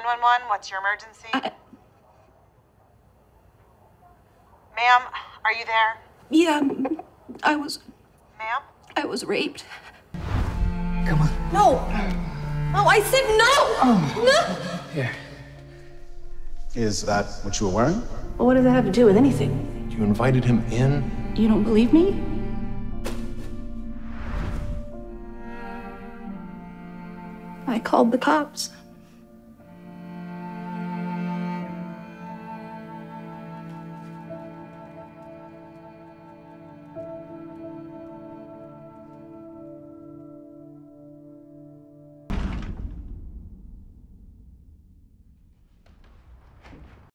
911, what's your emergency? I- Ma'am, are you there? Yeah, I was Ma'am? I was raped. Come on. No. No, I said no. Oh. No. Here. Is that what you were wearing? Well, what does that have to do with anything? You invited him in? You don't believe me? I called the cops.